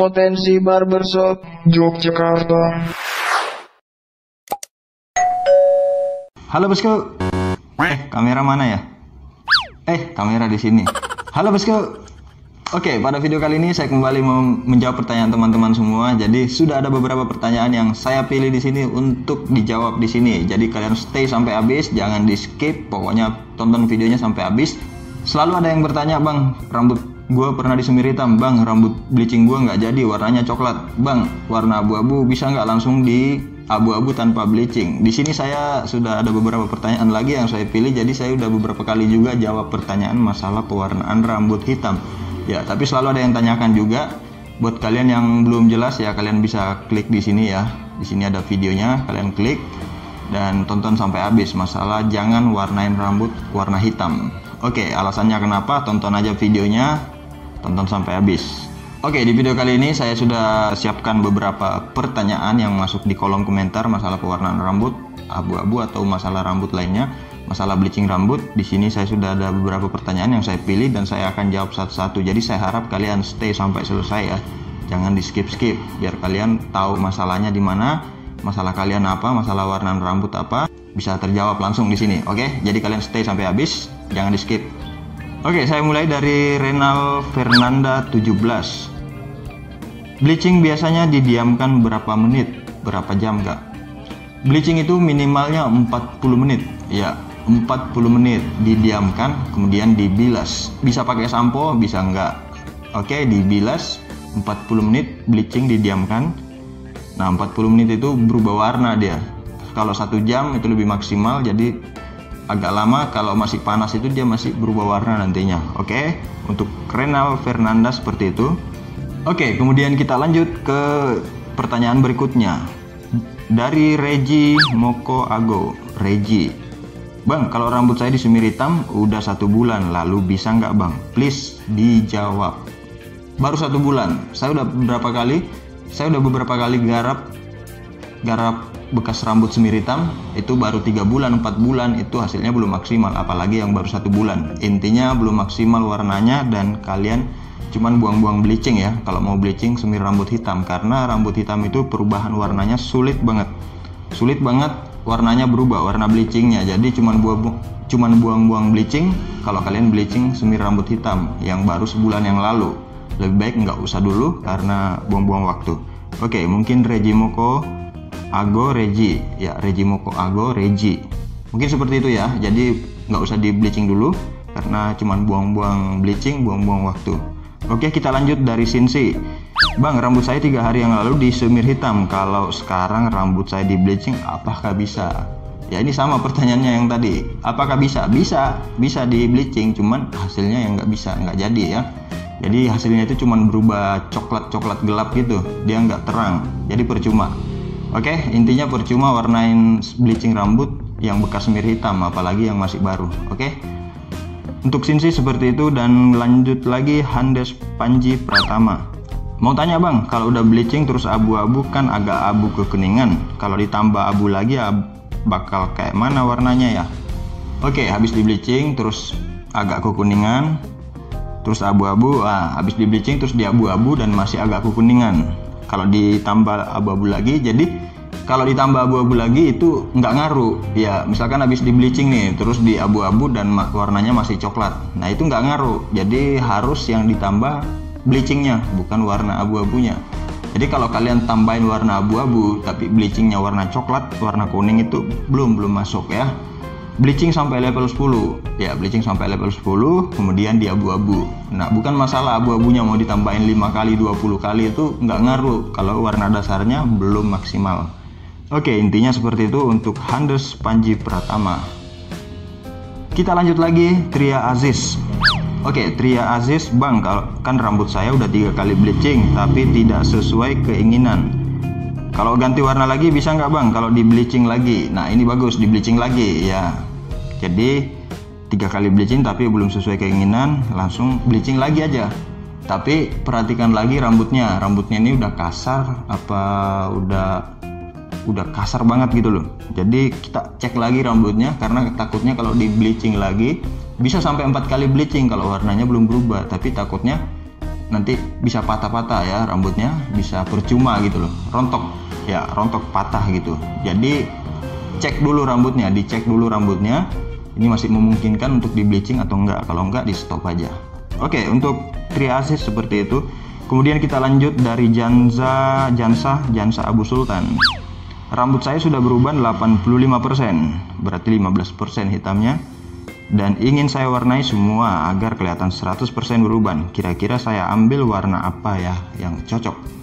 Potensi Barbershop Yogyakarta. Halo bosku. Eh, kamera mana ya? Eh, kamera di sini. Halo bosku. Oke, pada video kali ini saya kembali menjawab pertanyaan teman-teman semua. Jadi sudah ada beberapa pertanyaan yang saya pilih di sini untuk dijawab di sini. Jadi kalian stay sampai habis, jangan di skip. Pokoknya tonton videonya sampai habis. Selalu ada yang bertanya, bang, rambut gue pernah disemir hitam, bang, rambut bleaching gue nggak jadi, warnanya coklat, bang, warna abu-abu bisa nggak langsung di abu-abu tanpa bleaching. Di sini saya sudah ada beberapa pertanyaan lagi yang saya pilih, jadi saya udah beberapa kali juga jawab pertanyaan masalah pewarnaan rambut hitam. Ya, tapi selalu ada yang tanyakan juga. Buat kalian yang belum jelas ya kalian bisa klik di sini ya. Di sini ada videonya, kalian klik dan tonton sampai habis masalah jangan warnain rambut warna hitam. Oke, alasannya kenapa? Tonton aja videonya, tonton sampai habis. Oke, di video kali ini saya sudah siapkan beberapa pertanyaan yang masuk di kolom komentar. Masalah pewarnaan rambut abu-abu atau masalah rambut lainnya. Masalah bleaching rambut di sini saya sudah ada beberapa pertanyaan yang saya pilih dan saya akan jawab satu-satu. Jadi saya harap kalian stay sampai selesai ya. Jangan di skip skip biar kalian tahu masalahnya di mana masalah kalian apa masalah warna rambut apa. Bisa terjawab langsung di sini oke? Jadi kalian stay sampai habis jangan di skip oke saya mulai dari Renal Fernanda 17 bleaching biasanya didiamkan berapa menit? Berapa jam kak? Bleaching itu minimalnya 40 menit. Ya 40 menit didiamkan kemudian dibilas. Bisa pakai sampo bisa enggak. Oke dibilas 40 menit bleaching didiamkan. Nah 40 menit itu berubah warna dia. Kalau satu jam itu lebih maksimal jadi agak lama kalau masih panas itu dia masih berubah warna nantinya oke? Untuk Renal Fernanda seperti itu. Oke kemudian kita lanjut ke pertanyaan berikutnya. Dari Regi Moko Ago. Regi Bang, kalau rambut saya disemir hitam udah satu bulan, lalu bisa nggak bang? Please dijawab. Baru satu bulan, saya udah beberapa kali, saya udah beberapa kali garap, garap bekas rambut semir hitam, itu baru tiga bulan, empat bulan, itu hasilnya belum maksimal, apalagi yang baru satu bulan. Intinya belum maksimal warnanya dan kalian cuman buang-buang bleaching ya, kalau mau bleaching semir rambut hitam, karena rambut hitam itu perubahan warnanya sulit banget, sulit banget warnanya berubah warna bleachingnya. Jadi cuman buang cuman buang-buang bleaching kalau kalian bleaching semir rambut hitam yang baru sebulan yang lalu. Lebih baik nggak usah dulu karena buang-buang waktu. Oke mungkin Regimoko Ago Regi ya Regimoko Ago Regi mungkin seperti itu ya jadi nggak usah di bleaching dulu karena cuman buang-buang bleaching buang-buang waktu oke kita lanjut dari Sinsi Bang, rambut saya tiga hari yang lalu disemir hitam. Kalau sekarang rambut saya di bleaching, apakah bisa? Ya ini sama pertanyaannya yang tadi. Apakah bisa? Bisa, bisa di bleaching, cuman hasilnya yang nggak bisa, nggak jadi ya. Jadi hasilnya itu cuman berubah coklat-coklat gelap gitu. Dia nggak terang. Jadi percuma. Oke, intinya percuma warnain bleaching rambut yang bekas semir hitam, apalagi yang masih baru. Oke. Untuk Sinsi seperti itu dan lanjut lagi Handes Panji Pratama. Mau tanya bang, kalau udah bleaching terus abu-abu kan agak abu kekuningan. Kalau ditambah abu lagi ya bakal kayak mana warnanya ya? Oke, habis di bleaching terus agak kekuningan, terus abu-abu, ah, habis di bleaching terus di abu-abu dan masih agak kekuningan. Kalau ditambah abu-abu lagi, jadi kalau ditambah abu-abu lagi itu nggak ngaruh. Ya, misalkan habis di bleaching nih, terus di abu-abu dan warnanya masih coklat. Nah itu nggak ngaruh. Jadi harus yang ditambah bleachingnya bukan warna abu-abunya jadi kalau kalian tambahin warna abu-abu tapi bleachingnya warna coklat warna kuning itu belum belum masuk ya bleaching sampai level 10 ya bleaching sampai level 10 kemudian di abu-abu nah bukan masalah abu-abunya mau ditambahin 5 kali 20 kali itu nggak ngaruh kalau warna dasarnya belum maksimal. Oke intinya seperti itu untuk Handes Panji Pratama. Kita lanjut lagi Tria Aziz. Oke, Tria Aziz, Bang, kalau kan rambut saya udah tiga kali bleaching, tapi tidak sesuai keinginan. Kalau ganti warna lagi bisa nggak Bang? Kalau di bleaching lagi, nah ini bagus di bleaching lagi ya. Jadi tiga kali bleaching tapi belum sesuai keinginan, langsung bleaching lagi aja. Tapi perhatikan lagi rambutnya, rambutnya ini udah kasar apa udah udah kasar banget gitu loh jadi kita cek lagi rambutnya karena takutnya kalau di bleaching lagi bisa sampai empat kali bleaching kalau warnanya belum berubah tapi takutnya nanti bisa patah-patah ya rambutnya bisa percuma gitu loh rontok ya rontok patah gitu. Jadi cek dulu rambutnya dicek dulu rambutnya. Ini masih memungkinkan untuk di bleaching atau enggak? Kalau enggak di stop aja. Oke untuk triasis seperti itu. Kemudian kita lanjut dari Janza Jansa Jansa Abu Sultan. Rambut saya sudah berubah 85% berarti 15% hitamnya. Dan ingin saya warnai semua agar kelihatan 100% beruban. Kira-kira saya ambil warna apa ya yang cocok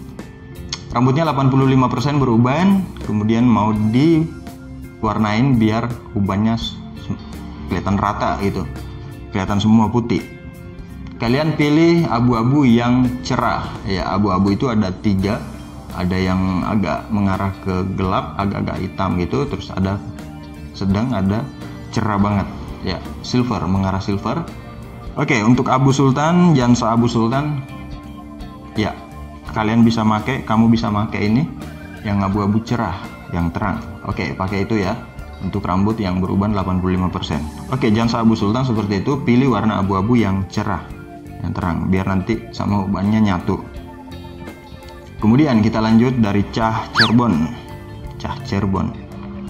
rambutnya 85% beruban kemudian mau diwarnain biar ubannya kelihatan rata gitu. Kelihatan semua putih. Kalian pilih abu-abu yang cerah. Ya abu-abu itu ada tiga. Ada yang agak mengarah ke gelap agak-agak hitam gitu terus ada sedang ada cerah banget. Ya silver mengarah silver. Oke untuk Abu Sultan Jansa Abu Sultan. Ya kalian bisa make kamu bisa make ini yang abu-abu cerah yang terang. Oke pakai itu ya. Untuk rambut yang beruban 85% oke Jansa Abu Sultan seperti itu. Pilih warna abu-abu yang cerah yang terang biar nanti sama ubannya nyatu. Kemudian kita lanjut dari Cah Cirebon. Cah Cirebon.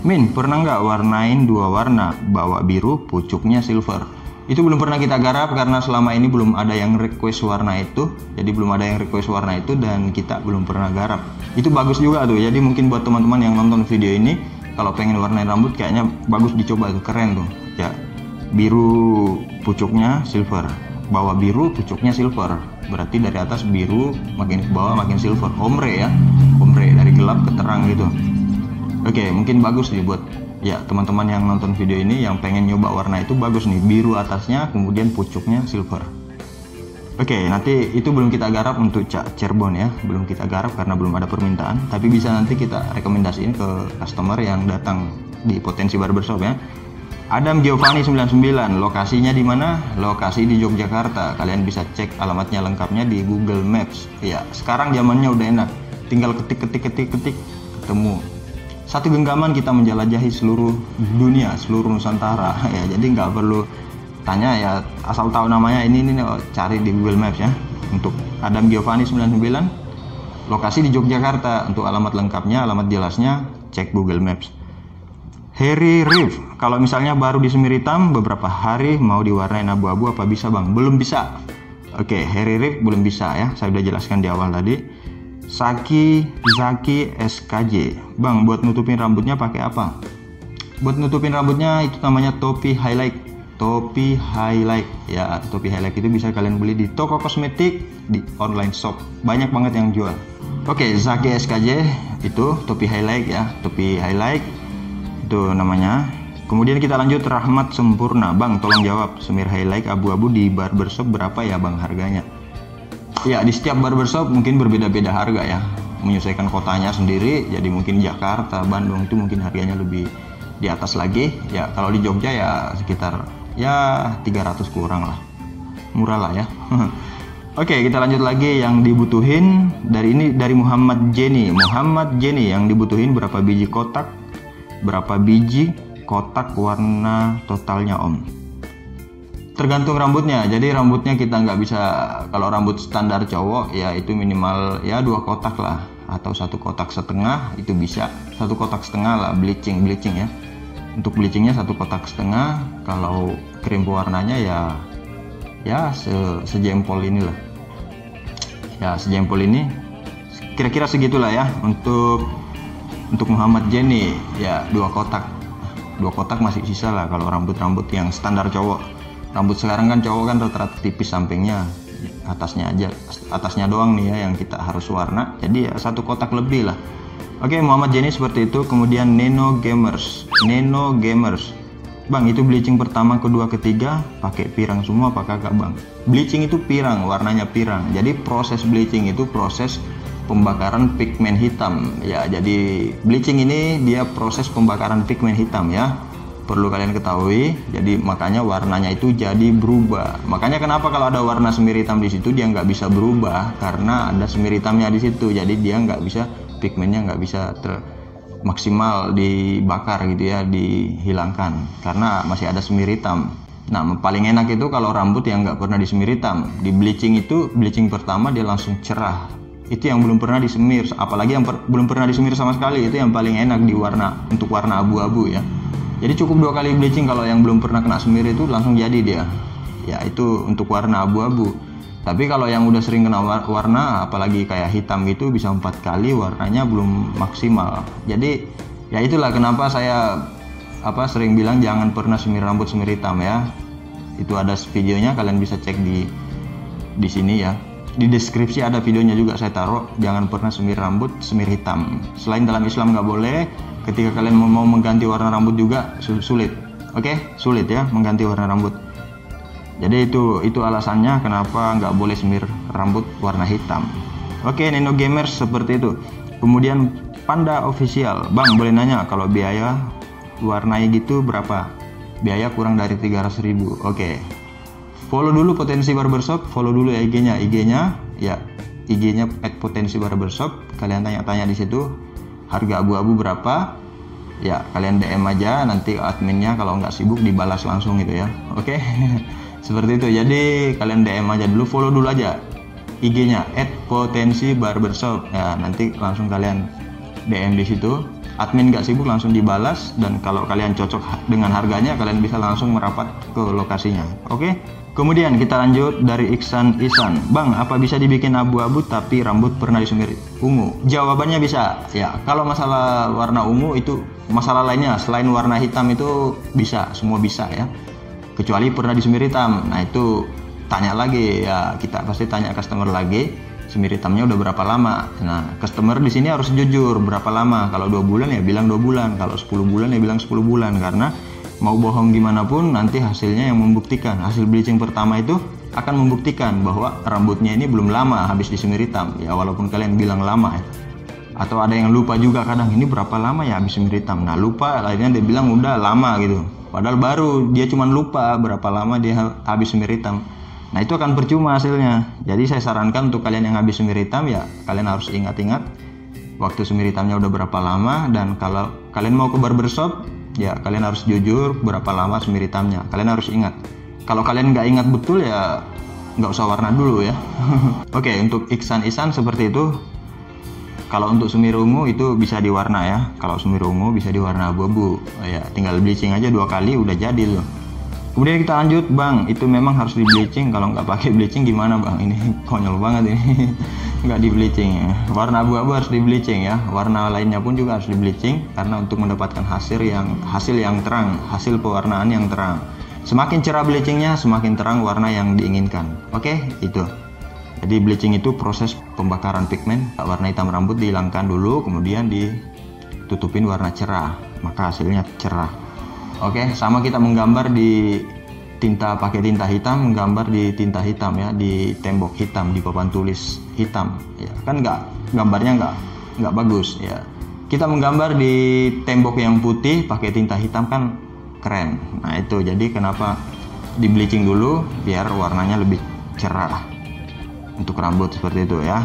Min, pernah nggak warnain dua warna, bawa biru, pucuknya silver? Itu belum pernah kita garap karena selama ini belum ada yang request warna itu, jadi belum ada yang request warna itu dan kita belum pernah garap. Itu bagus juga tuh, jadi mungkin buat teman-teman yang nonton video ini, kalau pengen warnain rambut kayaknya bagus dicoba tuh, keren tuh. Ya, biru pucuknya silver, bawa biru pucuknya silver. Berarti dari atas biru, makin ke bawah makin silver. Omre ya, omre dari gelap ke terang gitu. Oke, mungkin bagus nih buat ya teman-teman yang nonton video ini yang pengen nyoba warna itu bagus nih, biru atasnya, kemudian pucuknya silver. Oke, okay, nanti itu belum kita garap untuk Cak Cirebon ya, belum kita garap karena belum ada permintaan, tapi bisa nanti kita rekomendasiin ke customer yang datang di Potensi Barbershop ya. Adam Giovanni 99, lokasinya di mana? Lokasi di Yogyakarta. Kalian bisa cek alamatnya lengkapnya di Google Maps. Ya, sekarang zamannya udah enak. Tinggal ketik ketik ketik ketik ketemu satu genggaman kita menjelajahi seluruh dunia, seluruh Nusantara ya. Jadi nggak perlu tanya ya asal tahu namanya ini ini oh, cari di Google Maps ya. Untuk Adam Giovanni 99 lokasi di Yogyakarta. Untuk alamat lengkapnya, alamat jelasnya cek Google Maps. Harry Reeve, kalau misalnya baru di semir hitam beberapa hari mau diwarnain abu-abu apa bisa bang? Belum bisa. Oke, Harry Reeve belum bisa ya. Saya udah jelaskan di awal tadi. Saki Zaki SKJ Bang buat nutupin rambutnya pakai apa? Buat nutupin rambutnya itu namanya topi highlight. Topi highlight. Ya topi highlight itu bisa kalian beli di toko kosmetik di online shop. Banyak banget yang jual. Oke Zaki SKJ itu topi highlight ya. Topi highlight itu namanya. Kemudian kita lanjut Rahmat Sempurna. Bang tolong jawab. Semir highlight abu-abu di barbershop berapa ya Bang harganya Ya, di setiap barbershop mungkin berbeda-beda harga ya. Menyesuaikan kotanya sendiri, jadi mungkin Jakarta, Bandung itu mungkin harganya lebih di atas lagi. Ya, kalau di Jogja ya sekitar ya 300 kurang lah. Murah lah ya. Oke, kita lanjut lagi yang dibutuhin dari ini dari Muhammad Jenny. Muhammad Jenny yang dibutuhin berapa biji kotak? Berapa biji kotak warna totalnya Om? Tergantung rambutnya. Jadi rambutnya kita nggak bisa kalau rambut standar cowok ya itu minimal ya dua kotak lah atau satu kotak setengah itu bisa. Satu kotak setengah lah bleaching bleaching ya. Untuk bleachingnya satu kotak setengah kalau krim pewarnanya ya ya se sejempol inilah. Ya sejempol ini kira-kira segitulah ya untuk untuk Muhammad Jenny. Ya dua kotak. Dua kotak masih sisa lah kalau rambut-rambut yang standar cowok rambut sekarang kan cowok kan rata-rata tipis sampingnya atasnya aja atasnya doang nih ya yang kita harus warna. Jadi ya satu kotak lebih lah. Oke Muhammad Jenny seperti itu. Kemudian Neno Gamers. Neno Gamers. Bang itu bleaching pertama kedua ketiga pakai pirang semua apa kagak bang? Bleaching itu pirang warnanya pirang. Jadi proses bleaching itu proses pembakaran pigmen hitam. Ya jadi bleaching ini dia proses pembakaran pigmen hitam ya perlu kalian ketahui jadi makanya warnanya itu jadi berubah makanya kenapa kalau ada warna semir hitam di situ dia nggak bisa berubah karena ada semir hitamnya di situ jadi dia nggak bisa pigmennya nggak bisa ter maksimal dibakar gitu ya dihilangkan karena masih ada semir hitam Nah, paling enak itu kalau rambut yang nggak pernah disemir hitam. Di bleaching itu, bleaching pertama dia langsung cerah. Itu yang belum pernah disemir, apalagi yang per, belum pernah disemir sama sekali, itu yang paling enak di warna untuk warna abu-abu ya. Jadi cukup dua kali bleaching kalau yang belum pernah kena semir itu langsung jadi dia. Ya itu untuk warna abu-abu. Tapi kalau yang udah sering kena warna, apalagi kayak hitam gitu bisa empat kali warnanya belum maksimal. Jadi ya itulah kenapa saya apa sering bilang jangan pernah semir rambut semir hitam ya itu ada videonya kalian bisa cek di di sini ya di deskripsi ada videonya juga saya taruh jangan pernah semir rambut semir hitam selain dalam Islam nggak boleh ketika kalian mau mengganti warna rambut juga sulit. Oke? Okay? sulit ya mengganti warna rambut. Jadi itu itu alasannya kenapa nggak boleh semir rambut warna hitam. Oke okay, Nino Gamers seperti itu. Kemudian Panda official. Bang boleh nanya kalau biaya warnai gitu berapa? Biaya kurang dari 300 ribu. Oke. Okay. follow dulu potensi barbershop follow dulu ya IG-nya IG-nya ya IG-nya at potensi barbershop kalian tanya-tanya di situ harga abu-abu berapa ya kalian DM aja nanti adminnya kalau nggak sibuk dibalas langsung gitu ya. Oke? Okay? seperti itu. Jadi kalian DM aja dulu follow dulu aja IG-nya at potensi barbershop ya nanti langsung kalian DM di situ. Admin gak sibuk langsung dibalas. Dan kalau kalian cocok dengan harganya kalian bisa langsung merapat ke lokasinya. Oke? okay? Kemudian kita lanjut dari Iksan Isan. Bang apa bisa dibikin abu-abu tapi rambut pernah disemir ungu. Jawabannya bisa. Ya kalau masalah warna ungu itu masalah lainnya. Selain warna hitam itu bisa semua bisa ya. Kecuali pernah disemir hitam. Nah itu tanya lagi. Ya kita pasti tanya customer lagi. Semir hitamnya udah berapa lama? Nah customer di sini harus jujur berapa lama? Kalau dua bulan ya bilang dua bulan. Kalau 10 bulan ya bilang 10 bulan. Karena mau bohong gimana pun nanti hasilnya yang membuktikan. Hasil bleaching pertama itu akan membuktikan bahwa rambutnya ini belum lama habis disemir hitam. Ya walaupun kalian bilang lama ya. Atau ada yang lupa juga kadang ini berapa lama ya habis semir hitam? Nah lupa akhirnya dia bilang udah lama gitu. Padahal baru dia cuma lupa berapa lama dia habis semir hitam. Nah itu akan percuma hasilnya. Jadi saya sarankan untuk kalian yang habis semir hitam ya kalian harus ingat-ingat waktu semir hitamnya udah berapa lama dan kalau kalian mau ke barbershop ya kalian harus jujur berapa lama semir hitamnya. Kalian harus ingat. Kalau kalian nggak ingat betul ya nggak usah warna dulu ya. Oke untuk iksan isan seperti itu. Kalau untuk semir ungu itu bisa diwarna ya. Kalau semir ungu bisa diwarna abu-abu. Ya tinggal bleaching aja dua kali udah jadi loh kemudian kita lanjut bang itu memang harus di bleaching kalau nggak pakai bleaching gimana bang ini konyol banget ini nggak di bleaching ya warna abu-abu harus di bleaching ya. Warna lainnya pun juga harus di bleaching karena untuk mendapatkan hasil yang hasil yang terang hasil pewarnaan yang terang. Semakin cerah bleachingnya semakin terang warna yang diinginkan. Oke itu. Jadi bleaching itu proses pembakaran pigmen warna hitam rambut dihilangkan dulu kemudian ditutupin warna cerah maka hasilnya cerah. Oke, sama kita menggambar di tinta pakai tinta hitam, menggambar di tinta hitam ya, di tembok hitam, di papan tulis hitam. Ya, kan nggak gambarnya nggak nggak bagus ya. Kita menggambar di tembok yang putih pakai tinta hitam kan keren. Nah itu jadi kenapa di bleaching dulu biar warnanya lebih cerah untuk rambut seperti itu ya.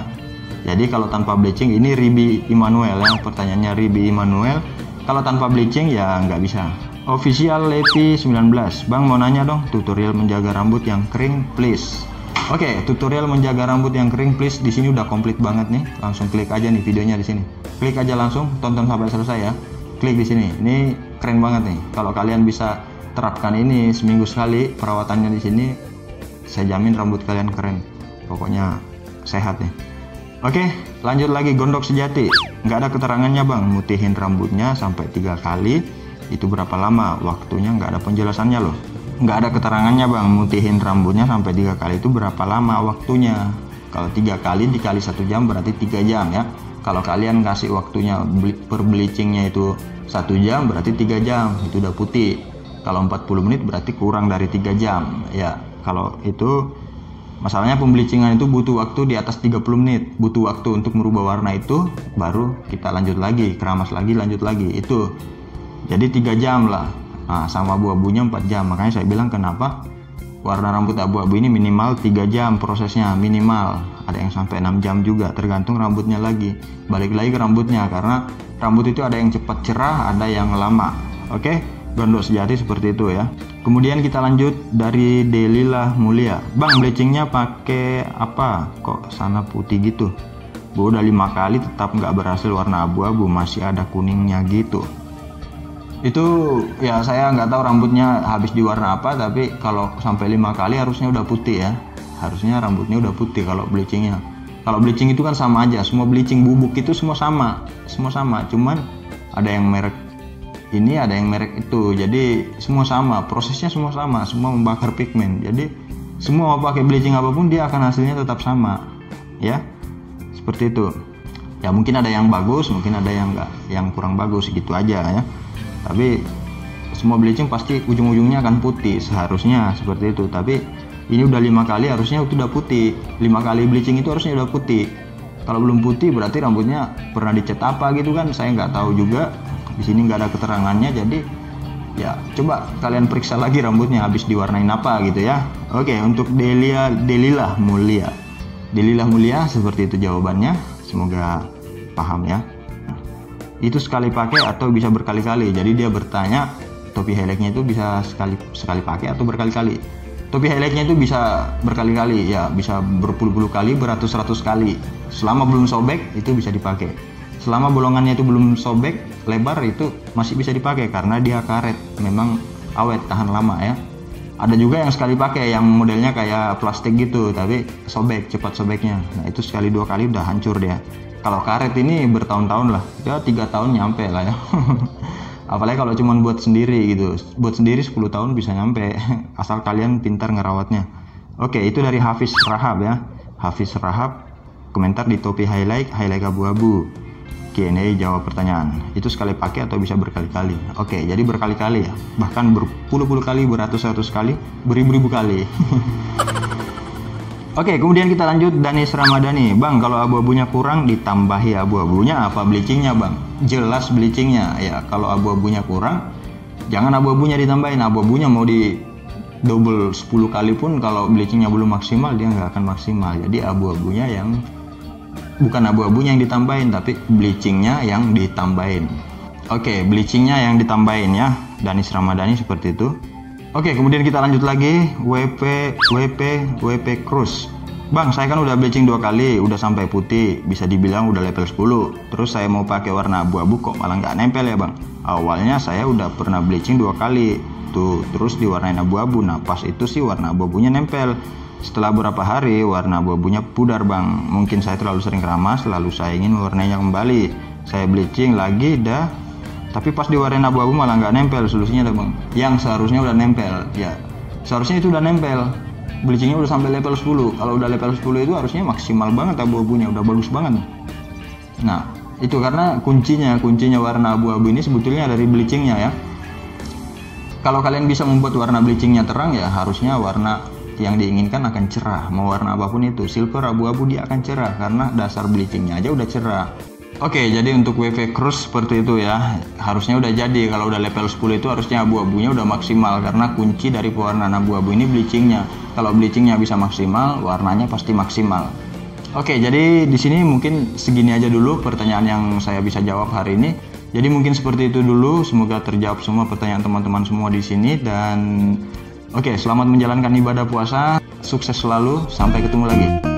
Jadi kalau tanpa bleaching ini Ribi Immanuel ya pertanyaannya Ribi Immanuel. Kalau tanpa bleaching ya nggak bisa Official Lepi 19 Bang mau nanya dong tutorial menjaga rambut yang kering please. Oke okay, tutorial menjaga rambut yang kering please. Di sini udah komplit banget nih. Langsung klik aja nih videonya di sini. Klik aja langsung tonton sampai selesai ya. Klik di sini. Ini keren banget nih. Kalau kalian bisa terapkan ini seminggu sekali perawatannya di sini saya jamin rambut kalian keren. Pokoknya sehat nih. Oke, lanjut lagi. Gondok sejati. Nggak ada keterangannya bang, mutihin rambutnya sampai tiga kali itu berapa lama? Waktunya nggak ada penjelasannya loh. Nggak ada keterangannya bang. Mutihin rambutnya sampai tiga kali. Itu berapa lama waktunya? Kalau tiga kali dikali satu jam berarti tiga jam ya. Kalau kalian kasih waktunya per bleachingnya itu satu jam berarti tiga jam. Itu udah putih. Kalau 40 menit berarti kurang dari tiga jam ya. Kalau itu masalahnya pembleachingan itu butuh waktu di atas 30 menit. Butuh waktu untuk merubah warna itu baru kita lanjut lagi keramas lagi lanjut lagi. Itu jadi tiga jam lah. Nah, sama abu-abunya 4 jam. Makanya saya bilang kenapa warna rambut abu-abu ini minimal 3 jam prosesnya minimal. Ada yang sampai 6 jam juga tergantung rambutnya lagi. Balik lagi ke rambutnya karena rambut itu ada yang cepat cerah ada yang lama. Oke? Gondok sejati seperti itu ya. Kemudian kita lanjut dari Delilah Mulia. Bang bleachingnya pakai apa? Kok sana putih gitu? Gue udah lima kali tetap nggak berhasil warna abu-abu. Masih ada kuningnya gitu itu ya saya nggak tahu rambutnya habis diwarna apa tapi kalau sampai lima kali harusnya udah putih ya. Harusnya rambutnya udah putih kalau bleachingnya. Kalau bleaching itu kan sama aja semua bleaching bubuk itu semua sama semua sama. Cuman ada yang merek ini ada yang merek itu. Jadi semua sama prosesnya semua sama semua membakar pigmen. Jadi semua mau pakai bleaching apa pun dia akan hasilnya tetap sama ya. Seperti itu. Ya mungkin ada yang bagus mungkin ada yang enggak yang kurang bagus gitu aja ya tapi semua bleaching pasti ujung-ujungnya akan putih seharusnya seperti itu. Tapi ini udah lima kali harusnya itu udah putih. Lima kali bleaching itu harusnya udah putih. Kalau belum putih berarti rambutnya pernah dicat apa gitu kan? Saya nggak tahu juga. Di sini nggak ada keterangannya jadi ya coba kalian periksa lagi rambutnya habis diwarnain apa gitu ya. Oke untuk Delia Delilah Mulia. Delilah Mulia seperti itu jawabannya. Semoga paham ya itu sekali pakai atau bisa berkali-kali. Jadi dia bertanya topi highlightnya itu bisa sekali sekali pakai atau berkali-kali? Topi highlightnya itu bisa berkali-kali ya bisa berpuluh-puluh kali beratus-ratus kali. Selama belum sobek itu bisa dipakai. Selama bolongannya itu belum sobek lebar itu masih bisa dipakai karena dia karet. Memang awet tahan lama ya. Ada juga yang sekali pakai yang modelnya kayak plastik gitu tapi sobek cepat sobeknya. Nah itu sekali dua kali udah hancur dia kalau karet ini bertahun-tahun lah. Ya tiga tahun nyampe lah ya. Apalagi kalau cuma buat sendiri gitu. Buat sendiri 10 tahun bisa nyampe asal kalian pintar ngerawatnya. Oke itu dari Hafiz Rahab ya. Hafiz Rahab komentar di topi highlight highlight abu-abu. Q&A jawab pertanyaan. Itu sekali pakai atau bisa berkali-kali? Oke jadi berkali-kali ya. Bahkan berpuluh-puluh kali beratus-ratus kali beribu-ribu kali Oke, kemudian kita lanjut Danis Ramadhani. Bang, kalau abu-abunya kurang ditambahi abu-abunya apa bleachingnya, Bang? Jelas bleachingnya. Ya, kalau abu-abunya kurang, jangan abu-abunya ditambahin. Abu-abunya mau di double 10 kali pun kalau bleachingnya belum maksimal dia nggak akan maksimal. Jadi abu-abunya yang bukan abu-abunya yang ditambahin tapi bleachingnya yang ditambahin oke bleachingnya yang ditambahin ya Danis Ramadhani seperti itu oke kemudian kita lanjut lagi WP WP WP Cruise Bang, saya kan udah bleaching dua kali, udah sampai putih, bisa dibilang udah level 10. Terus saya mau pakai warna abu-abu kok malah nggak nempel ya bang? Awalnya saya udah pernah bleaching dua kali, tuh terus diwarnain abu-abu. Nah pas itu sih warna abu-abunya nempel. Setelah beberapa hari, warna abu-abunya pudar bang. Mungkin saya terlalu sering keramas, lalu saya ingin mewarnainya kembali. Saya bleaching lagi, dah. Tapi pas diwarnain abu-abu malah nggak nempel. Solusinya ada bang. Yang seharusnya udah nempel, ya. Seharusnya itu udah nempel. Bleachingnya udah sampai level 10. Kalau udah level 10 itu harusnya maksimal banget abu-abunya, udah bagus banget. Nah, itu karena kuncinya, kuncinya warna abu-abu ini sebetulnya dari bleachingnya ya. Kalau kalian bisa membuat warna bleachingnya terang ya harusnya warna yang diinginkan akan cerah mau warna apa pun itu silver abu-abu dia akan cerah karena dasar bleachingnya aja udah cerah Oke, jadi untuk WV Cruise seperti itu ya. Harusnya udah jadi. Kalau udah level 10 itu harusnya abu-abunya udah maksimal karena kunci dari pewarnaan abu-abu ini bleachingnya. Kalau bleachingnya bisa maksimal, warnanya pasti maksimal. Oke, jadi di sini mungkin segini aja dulu pertanyaan yang saya bisa jawab hari ini. Jadi mungkin seperti itu dulu. Semoga terjawab semua pertanyaan teman-teman semua di sini dan Oke, selamat menjalankan ibadah puasa. Sukses selalu. Sampai ketemu lagi.